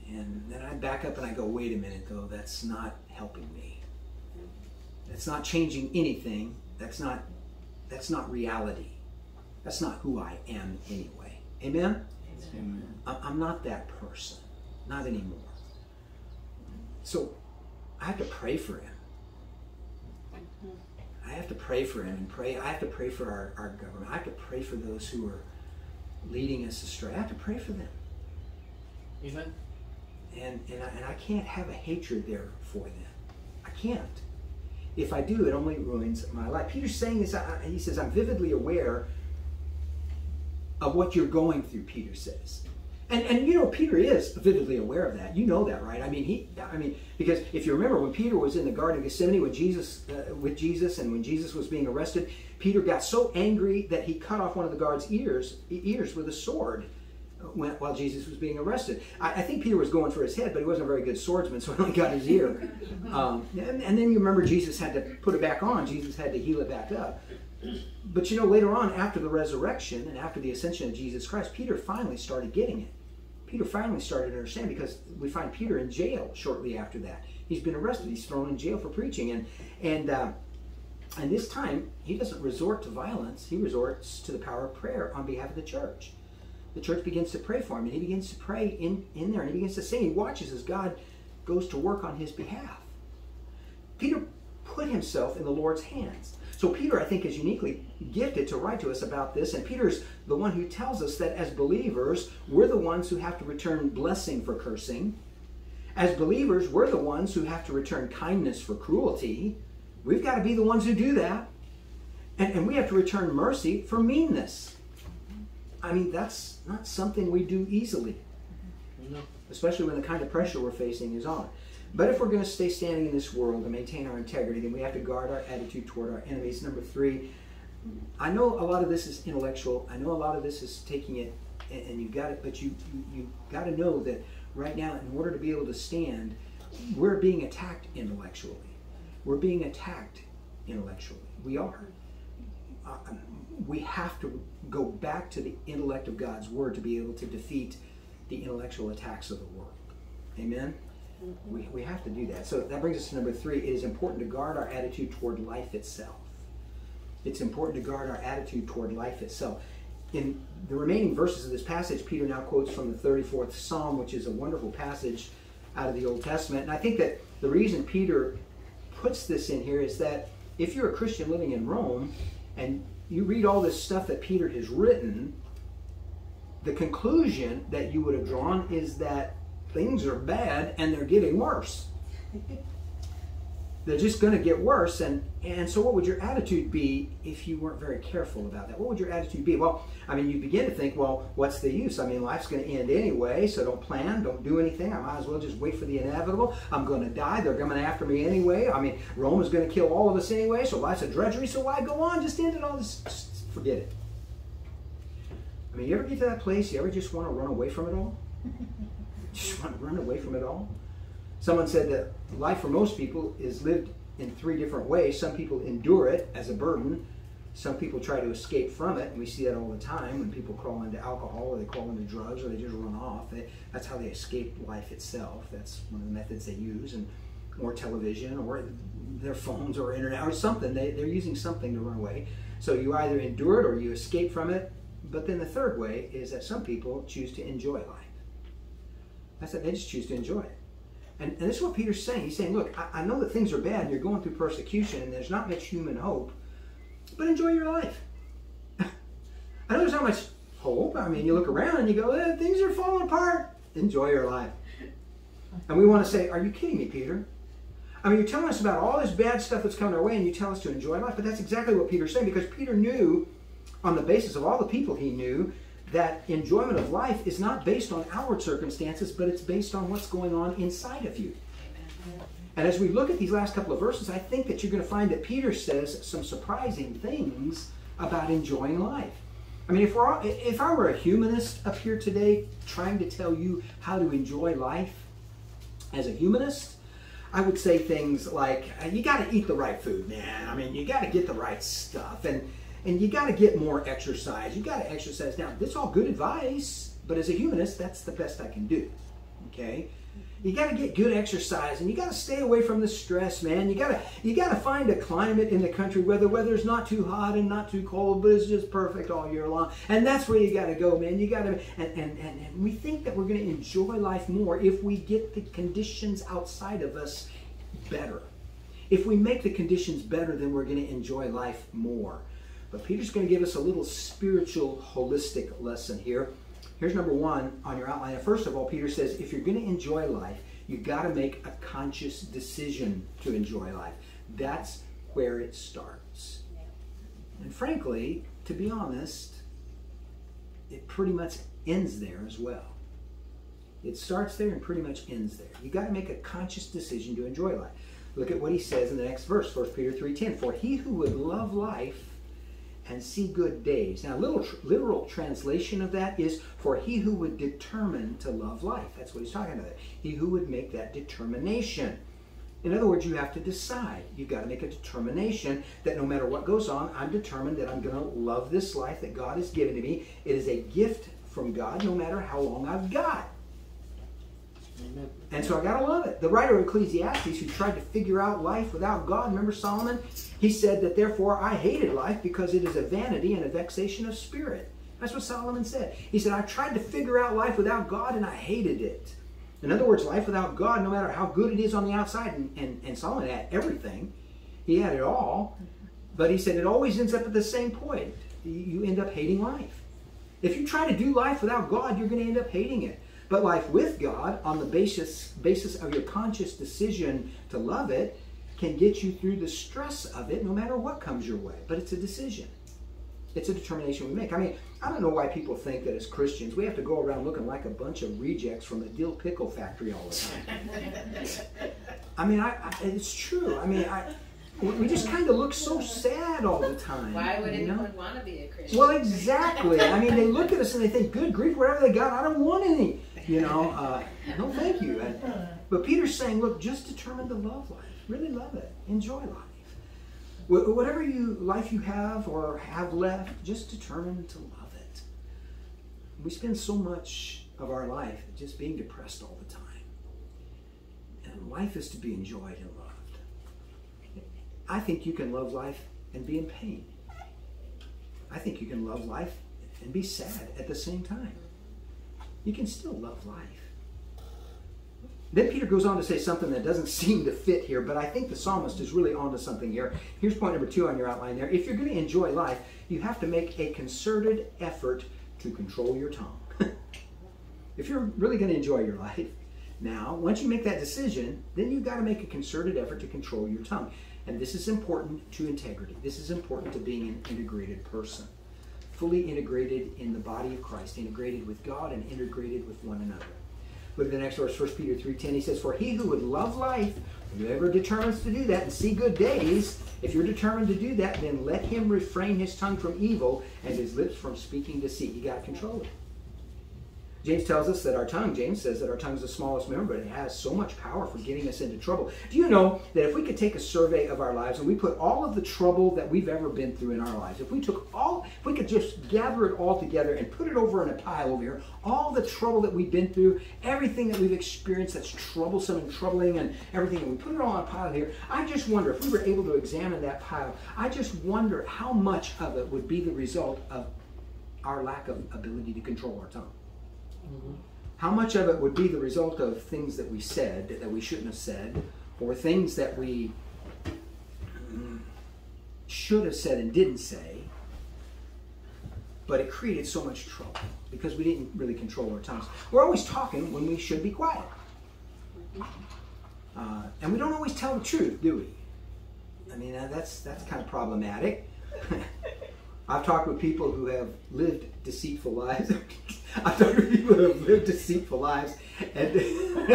And then I back up and I go, wait a minute, though, that's not helping me. That's not changing anything. That's not that's not reality. That's not who I am anyway. Amen? Amen. I'm not that person. Not anymore. So I have to pray for him. I have to pray for him and pray. I have to pray for our, our government. I have to pray for those who are leading us astray. I have to pray for them. Amen. And, and, I, and I can't have a hatred there for them. I can't. If I do, it only ruins my life. Peter's saying this, he says, I'm vividly aware of what you're going through, Peter says. And, and you know, Peter is vividly aware of that. You know that, right? I mean, he, I mean, because if you remember when Peter was in the Garden of Gethsemane with Jesus, uh, with Jesus, and when Jesus was being arrested, Peter got so angry that he cut off one of the guards' ears, ears with a sword when, while Jesus was being arrested. I, I think Peter was going for his head, but he wasn't a very good swordsman, <laughs> so he only got his ear. Um, and, and then you remember Jesus had to put it back on. Jesus had to heal it back up. But you know, later on, after the resurrection and after the ascension of Jesus Christ, Peter finally started getting it. Peter finally started to understand because we find Peter in jail shortly after that. He's been arrested. He's thrown in jail for preaching, and and uh, and this time he doesn't resort to violence. He resorts to the power of prayer on behalf of the church. The church begins to pray for him, and he begins to pray in in there, and he begins to sing. He watches as God goes to work on his behalf. Peter put himself in the Lord's hands. So Peter, I think, is uniquely gifted to write to us about this. And Peter's the one who tells us that as believers, we're the ones who have to return blessing for cursing. As believers, we're the ones who have to return kindness for cruelty. We've got to be the ones who do that. And, and we have to return mercy for meanness. I mean, that's not something we do easily, especially when the kind of pressure we're facing is on. But if we're going to stay standing in this world and maintain our integrity, then we have to guard our attitude toward our enemies. Number three, I know a lot of this is intellectual. I know a lot of this is taking it, and, you got it. But you you, you got to know that right now, in order to be able to stand, we're being attacked intellectually. We're being attacked intellectually. We are. Uh, we have to go back to the intellect of God's word to be able to defeat the intellectual attacks of the world. Amen. Mm-hmm. We, we have to do that. So that brings us to number three. It is important to guard our attitude toward life itself. It's important to guard our attitude toward life itself. In the remaining verses of this passage, Peter now quotes from the 34th Psalm, which is a wonderful passage out of the Old Testament. And I think that the reason Peter puts this in here is that if you're a Christian living in Rome and you read all this stuff that Peter has written, the conclusion that you would have drawn is that things are bad and they're getting worse. <laughs> They're just going to get worse. And, and so, what would your attitude be if you weren't very careful about that? What would your attitude be? Well, I mean, you begin to think, well, what's the use? I mean, life's going to end anyway, so don't plan, don't do anything. I might as well just wait for the inevitable. I'm going to die. They're coming after me anyway. I mean, Rome is going to kill all of us anyway, so life's a drudgery, so why go on? Just end it all. Just, just forget it. I mean, you ever get to that place? You ever just want to run away from it all? <laughs> just want to run away from it all? Someone said that life for most people is lived in three different ways. Some people endure it as a burden. Some people try to escape from it, and we see that all the time when people crawl into alcohol or they crawl into drugs or they just run off. They, that's how they escape life itself. That's one of the methods they use, and or television or their phones or internet or something. They, they're using something to run away. So you either endure it or you escape from it. But then the third way is that some people choose to enjoy life. That's that they just choose to enjoy it. And, and this is what Peter's saying. He's saying, look, I, I know that things are bad and you're going through persecution and there's not much human hope, but enjoy your life. <laughs> I know there's not much hope. I mean, you look around and you go, eh, things are falling apart. Enjoy your life. And we want to say, are you kidding me, Peter? I mean, you're telling us about all this bad stuff that's coming our way and you tell us to enjoy life. But that's exactly what Peter's saying because Peter knew, on the basis of all the people he knew, that enjoyment of life is not based on outward circumstances, but it's based on what's going on inside of you. And as we look at these last couple of verses, I think that you're going to find that Peter says some surprising things about enjoying life. I mean, if we're all, if I were a humanist up here today trying to tell you how to enjoy life as a humanist, I would say things like, you got to eat the right food, man. I mean, you got to get the right stuff. And and you got to get more exercise. You got to exercise. Now, this is all good advice, but as a humanist, that's the best I can do. Okay? You got to get good exercise, and you got to stay away from the stress, man. You got to you got to find a climate in the country where the weather's not too hot and not too cold, but it's just perfect all year long. And that's where you got to go, man. You got to, and, and, and, and we think that we're going to enjoy life more if we get the conditions outside of us better. If we make the conditions better, then we're going to enjoy life more. But Peter's going to give us a little spiritual, holistic lesson here. Here's number one on your outline. First of all, Peter says if you're going to enjoy life, you've got to make a conscious decision to enjoy life. That's where it starts. And frankly, to be honest, it pretty much ends there as well. It starts there and pretty much ends there. You've got to make a conscious decision to enjoy life. Look at what he says in the next verse, 1 Peter 3.10. For he who would love life and see good days. Now, little literal translation of that is for he who would determine to love life. That's what he's talking about. He who would make that determination. In other words, you have to decide. You've got to make a determination that no matter what goes on, I'm determined that I'm going to love this life that God has given to me. It is a gift from God, no matter how long I've got. And so I gotta love it. The writer of Ecclesiastes, who tried to figure out life without God, remember Solomon? He said that therefore I hated life because it is a vanity and a vexation of spirit. That's what Solomon said. He said, I tried to figure out life without God and I hated it. In other words, life without God, no matter how good it is on the outside, and, and, and Solomon had everything, he had it all, but he said it always ends up at the same point. You end up hating life. If you try to do life without God, you're going to end up hating it. But life with God, on the basis, basis of your conscious decision to love it, can get you through the stress of it no matter what comes your way. But it's a decision. It's a determination we make. I mean, I don't know why people think that as Christians we have to go around looking like a bunch of rejects from a dill pickle factory all the time. <laughs> I mean, I, I, it's true. I mean, I, we just kind of look so sad all the time. Why would anyone know? want to be a Christian? Well, exactly. I mean, they look at us and they think, "Good grief, whatever they got, I don't want any." You know, uh, no, thank you. And, but Peter's saying, look, just determine to love life. Really love it. Enjoy life. Whatever you life you have or have left, just determine to love it. We spend so much of our life just being depressed all the time. And life is to be enjoyed and loved. I think you can love life and be in pain. I think you can love life and be sad at the same time you can still love life. Then Peter goes on to say something that doesn't <laughs> seem to fit here, but I think the psalmist is really onto something here. Here's point number two on your outline there. If you're going to enjoy life, you have to make a concerted effort to control your tongue. <laughs> if you're really going to enjoy your life, now, once you make that decision, then you've got to make a concerted effort to control your tongue. And this is important to integrity. This is important to being an integrated person fully integrated in the body of Christ, integrated with God and integrated with one another. Look at the next verse, 1 Peter 3.10. He says, For he who would love life, whoever determines to do that and see good days, if you're determined to do that, then let him refrain his tongue from evil and his lips from speaking deceit. You got to control it. James tells us that our tongue, James says that our tongue is the smallest member, but it has so much power for getting us into trouble. Do you know that if we could take a survey of our lives and we put all of the trouble that we've ever been through in our lives, if we took all, if we could just gather it all together and put it over in a pile over here, all the trouble that we've been through, everything that we've experienced that's troublesome and troubling and everything, and we put it all in a pile here, I just wonder if we were able to examine that pile, I just wonder how much of it would be the result of our lack of ability to control our tongue. Mm-hmm. How much of it would be the result of things that we said that we shouldn't have said, or things that we mm, should have said and didn't say, but it created so much trouble because we didn't really control our tongues. We're always talking when we should be quiet. Uh, and we don't always tell the truth, do we? I mean, that's, that's kind of problematic. <laughs> I've talked with people who have lived deceitful lives. <laughs> I've talked with people who have lived deceitful lives, and <laughs>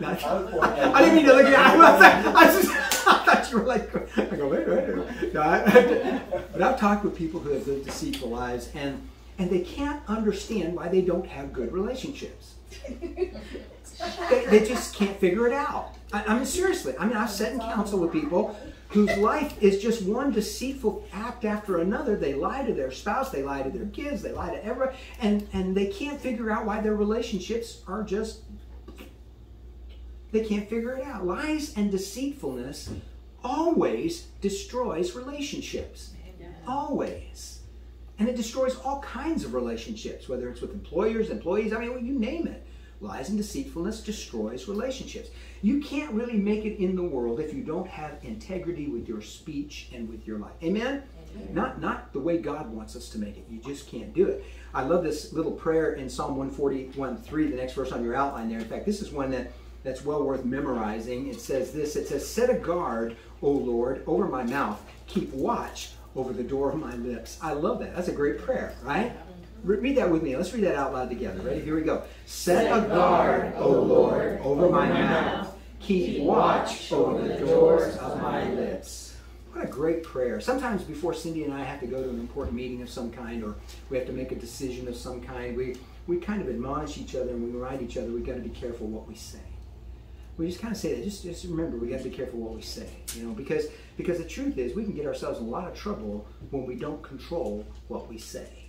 not, I, I, didn't mean to look at you. I, I, just, <laughs> I thought you were like, I go, wait, wait, wait. No, I, but I've talked with people who have lived deceitful lives, and and they can't understand why they don't have good relationships. <laughs> they, they just can't figure it out. I, I mean, seriously. I mean, I've sat in counsel with people whose life is just one deceitful act after another. They lie to their spouse, they lie to their kids, they lie to everyone, and, and they can't figure out why their relationships are just They can't figure it out. Lies and deceitfulness always destroys relationships. Always. And it destroys all kinds of relationships, whether it's with employers, employees, I mean, you name it. Lies and deceitfulness destroys relationships. You can't really make it in the world if you don't have integrity with your speech and with your life. Amen? Amen? Not, not the way God wants us to make it. You just can't do it. I love this little prayer in Psalm 141 3, the next verse on your outline there. In fact, this is one that, that's well worth memorizing. It says this It says, Set a guard, O Lord, over my mouth. Keep watch over the door of my lips. I love that. That's a great prayer, right? Read that with me. Let's read that out loud together. Ready? Here we go. Set a guard, O Lord, over my mouth. Keep watch over the doors of my lips. What a great prayer. Sometimes before Cindy and I have to go to an important meeting of some kind or we have to make a decision of some kind, we, we kind of admonish each other and we remind each other we've got to be careful what we say. We just kind of say that. Just, just remember, we got to be careful what we say, you know, because because the truth is we can get ourselves in a lot of trouble when we don't control what we say.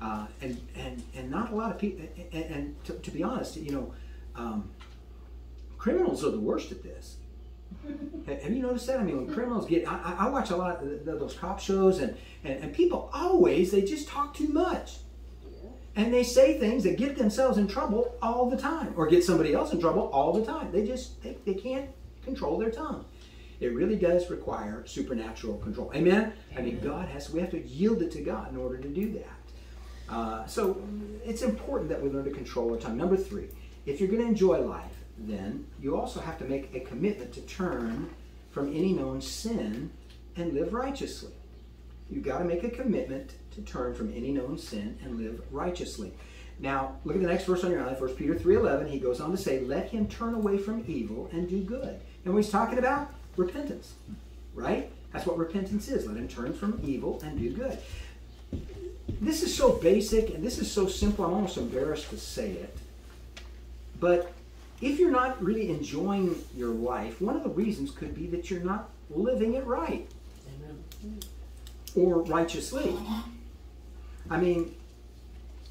Uh, and, and, and not a lot of people, and, and to, to, be honest, you know, um, criminals are the worst at this. <laughs> Have you noticed that? I mean, when criminals get, I, I watch a lot of those cop shows, and, and, and people always, they just talk too much. And they say things that get themselves in trouble all the time, or get somebody else in trouble all the time. They just, they, they can't control their tongue. It really does require supernatural control. Amen? I mean, God has, we have to yield it to God in order to do that. Uh, so it's important that we learn to control our tongue. Number three, if you're going to enjoy life, then you also have to make a commitment to turn from any known sin and live righteously. You've got to make a commitment to turn from any known sin and live righteously. Now, look at the next verse on your outline, 1 Peter 3.11. He goes on to say, let him turn away from evil and do good. And what he's talking about? Repentance, right? That's what repentance is. Let him turn from evil and do good this is so basic and this is so simple, I'm almost embarrassed to say it. But if you're not really enjoying your life, one of the reasons could be that you're not living it right Amen. or righteously. I mean,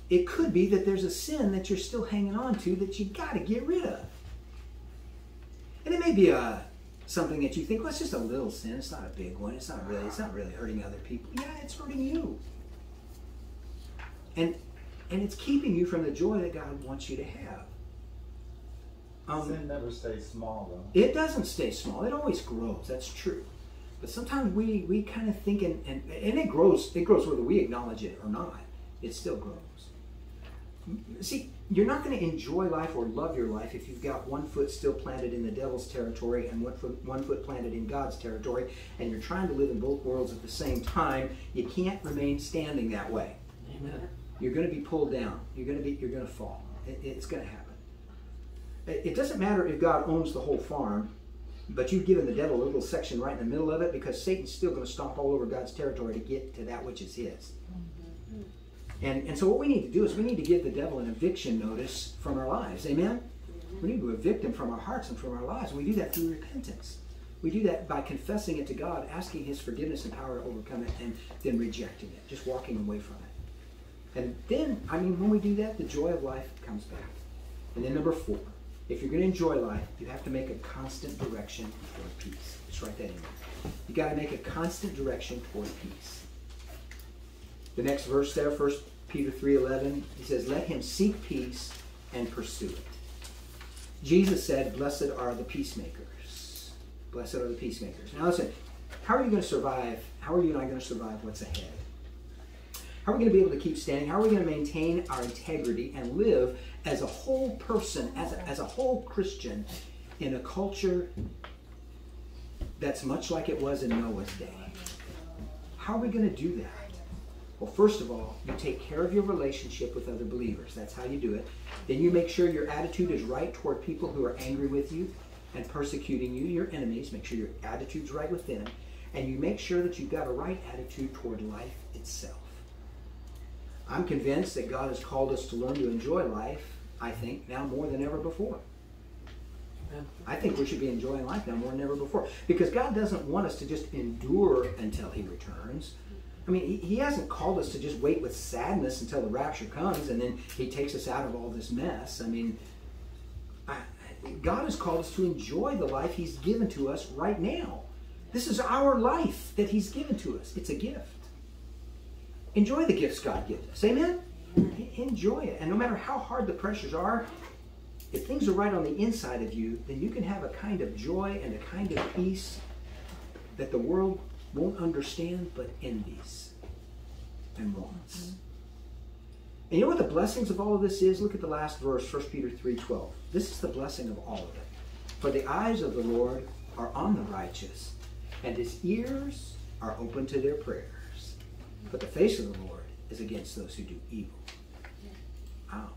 it could be that there's a sin that you're still hanging on to that you got to get rid of. And it may be a uh, something that you think, well, it's just a little sin. It's not a big one. It's not really. It's not really hurting other people. Yeah, it's hurting you. And and it's keeping you from the joy that God wants you to have. Um, Sin never stays small, though. It doesn't stay small. It always grows. That's true. But sometimes we, we kind of think, and, and, and it grows. It grows whether we acknowledge it or not. It still grows. See, you're not going to enjoy life or love your life if you've got one foot still planted in the devil's territory and one foot, one foot planted in God's territory, and you're trying to live in both worlds at the same time. You can't remain standing that way. Amen. You're going to be pulled down. You're going to be. You're going to fall. It, it's going to happen. It, it doesn't matter if God owns the whole farm, but you've given the devil a little section right in the middle of it because Satan's still going to stomp all over God's territory to get to that which is his. And, and so what we need to do is we need to give the devil an eviction notice from our lives. Amen? We need to evict him from our hearts and from our lives. We do that through repentance. We do that by confessing it to God, asking his forgiveness and power to overcome it, and then rejecting it, just walking away from it. And then, I mean, when we do that, the joy of life comes back. And then number four, if you're going to enjoy life, you have to make a constant direction toward peace. Just write that in there. You got to make a constant direction toward peace. The next verse there, 1 Peter 3.11, he says, Let him seek peace and pursue it. Jesus said, Blessed are the peacemakers. Blessed are the peacemakers. Now listen, how are you going to survive? How are you and I going to survive what's ahead? How are we going to be able to keep standing? How are we going to maintain our integrity and live as a whole person, as a, as a whole Christian in a culture that's much like it was in Noah's day? How are we going to do that? Well, first of all, you take care of your relationship with other believers. That's how you do it. Then you make sure your attitude is right toward people who are angry with you and persecuting you, your enemies. Make sure your attitude's right with them. And you make sure that you've got a right attitude toward life itself. I'm convinced that God has called us to learn to enjoy life, I think, now more than ever before. I think we should be enjoying life now more than ever before. Because God doesn't want us to just endure until He returns. I mean, He hasn't called us to just wait with sadness until the rapture comes and then He takes us out of all this mess. I mean, I, God has called us to enjoy the life He's given to us right now. This is our life that He's given to us. It's a gift. Enjoy the gifts God gives us. Amen? Enjoy it. And no matter how hard the pressures are, if things are right on the inside of you, then you can have a kind of joy and a kind of peace that the world won't understand but envies and wants. And you know what the blessings of all of this is? Look at the last verse, 1 Peter 3:12. This is the blessing of all of it. For the eyes of the Lord are on the righteous, and his ears are open to their prayers. But the face of the Lord is against those who do evil. Wow.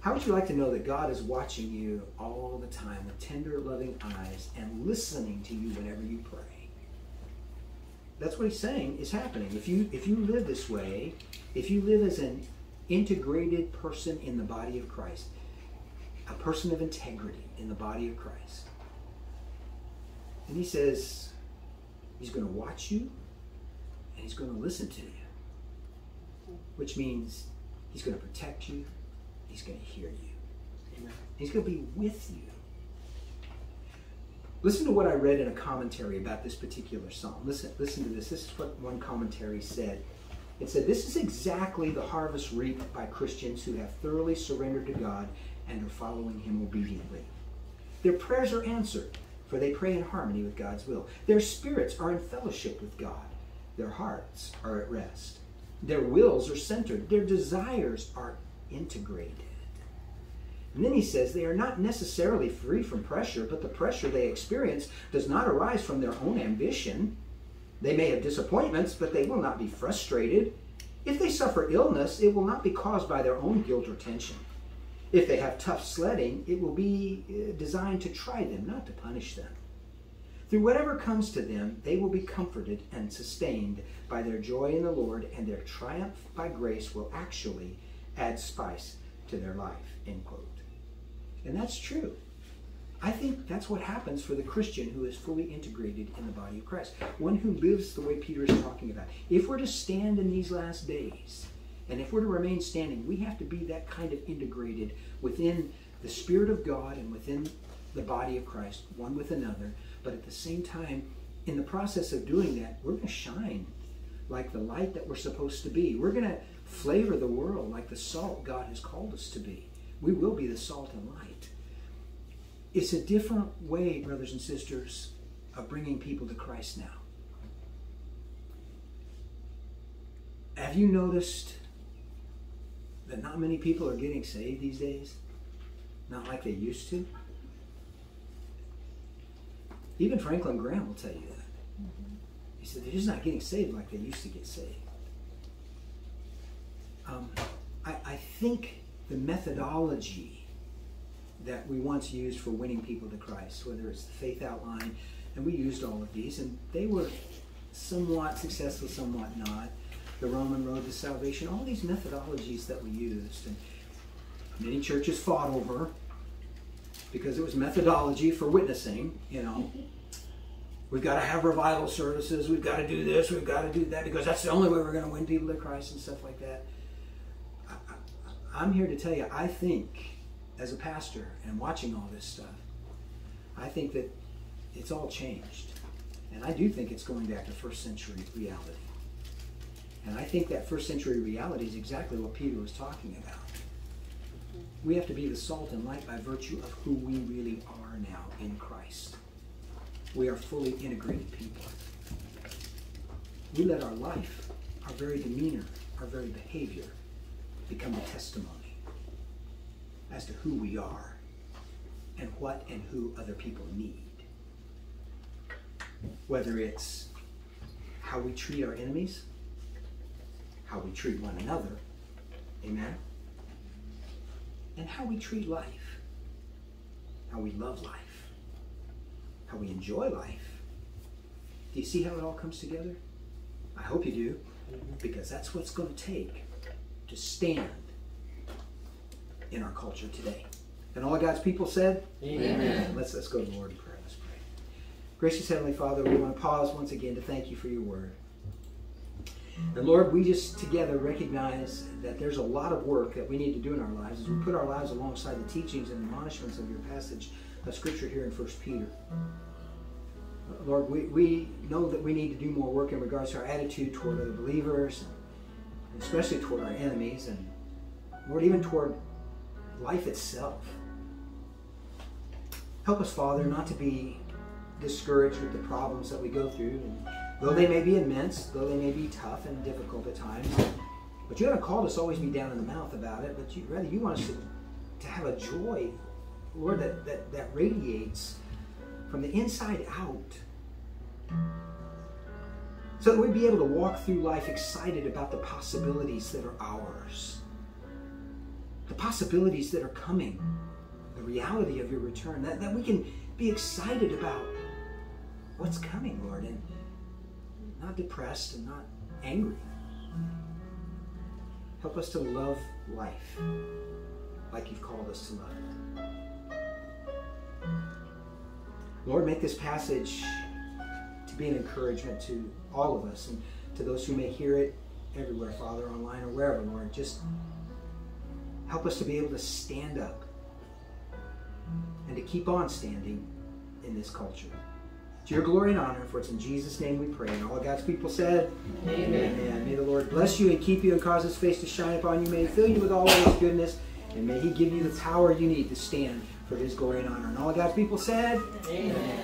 How would you like to know that God is watching you all the time with tender, loving eyes and listening to you whenever you pray? That's what he's saying is happening. If you if you live this way, if you live as an integrated person in the body of Christ, a person of integrity in the body of Christ, and he says he's going to watch you and he's going to listen to you, which means he's going to protect you, he's going to hear you, Amen. he's going to be with you. Listen to what I read in a commentary about this particular psalm. Listen, listen to this. This is what one commentary said. It said, This is exactly the harvest reaped by Christians who have thoroughly surrendered to God and are following Him obediently. Their prayers are answered, for they pray in harmony with God's will. Their spirits are in fellowship with God. Their hearts are at rest. Their wills are centered. Their desires are integrated. And then he says they are not necessarily free from pressure, but the pressure they experience does not arise from their own ambition. They may have disappointments, but they will not be frustrated. If they suffer illness, it will not be caused by their own guilt or tension. If they have tough sledding, it will be uh, designed to try them, not to punish them. Through whatever comes to them, they will be comforted and sustained by their joy in the Lord, and their triumph by grace will actually add spice to their life. End quote. And that's true. I think that's what happens for the Christian who is fully integrated in the body of Christ. One who lives the way Peter is talking about. If we're to stand in these last days, and if we're to remain standing, we have to be that kind of integrated within the Spirit of God and within the body of Christ, one with another. But at the same time, in the process of doing that, we're going to shine like the light that we're supposed to be. We're going to flavor the world like the salt God has called us to be. We will be the salt and light. It's a different way, brothers and sisters, of bringing people to Christ now. Have you noticed that not many people are getting saved these days? Not like they used to? Even Franklin Graham will tell you that. He said they're just not getting saved like they used to get saved. Um, I, I think the methodology that we once used for winning people to Christ, whether it's the faith outline, and we used all of these, and they were somewhat successful, somewhat not. The Roman road to salvation, all these methodologies that we used, and many churches fought over because it was methodology for witnessing, you know. We've got to have revival services, we've got to do this, we've got to do that, because that's the only way we're going to win people to Christ and stuff like that. I'm here to tell you, I think, as a pastor and watching all this stuff, I think that it's all changed. And I do think it's going back to first century reality. And I think that first century reality is exactly what Peter was talking about. We have to be the salt and light by virtue of who we really are now in Christ. We are fully integrated people. We let our life, our very demeanor, our very behavior become a testimony as to who we are and what and who other people need. Whether it's how we treat our enemies, how we treat one another, amen, and how we treat life, how we love life, how we enjoy life. Do you see how it all comes together? I hope you do, mm-hmm. because that's what's going to take to stand in our culture today. And all God's people said, Amen. Let's, let's go to the Lord in prayer. Let's pray. Gracious Heavenly Father, we want to pause once again to thank you for your word. And Lord, we just together recognize that there's a lot of work that we need to do in our lives as we put our lives alongside the teachings and admonishments of your passage of Scripture here in 1 Peter. Lord, we, we know that we need to do more work in regards to our attitude toward other believers, especially toward our enemies, and Lord, even toward life itself. Help us, Father, not to be discouraged with the problems that we go through. And though they may be immense, though they may be tough and difficult at times, but you haven't called us always be down in the mouth about it, but you, rather you want us to, to have a joy, Lord, that, that, that radiates from the inside out. So that we'd be able to walk through life excited about the possibilities that are ours, the possibilities that are coming, the reality of your return, that, that we can be excited about what's coming, Lord, and not depressed and not angry. Help us to love life like you've called us to love it. Lord, make this passage to be an encouragement to all of us and to those who may hear it everywhere, Father, online or wherever, Lord. Just help us to be able to stand up and to keep on standing in this culture. To your glory and honor, for it's in Jesus' name we pray. And all God's people said, Amen. Amen. May the Lord bless you and keep you and cause his face to shine upon you. May he fill you with all of his goodness. And may he give you the power you need to stand for his glory and honor. And all God's people said, Amen.